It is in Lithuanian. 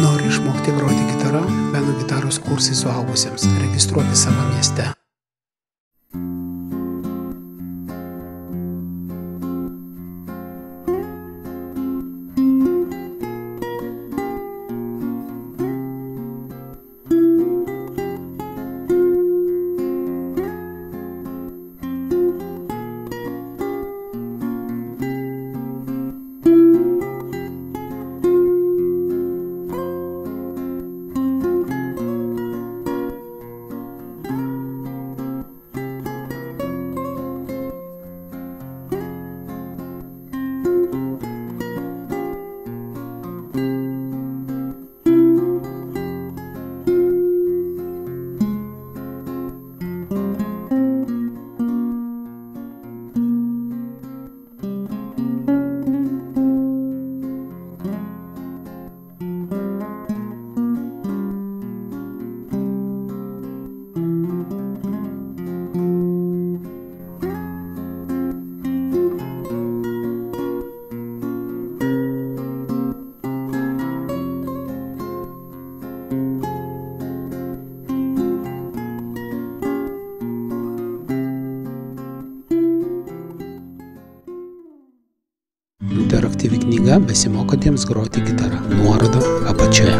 Nori išmokti groti gitara? Beno gitaros kursai suaugusiems. Registruoti savo mieste. Interaktyvi knyga besimokantiems groti gitarą. Nuoroda apačioje.